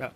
Ja.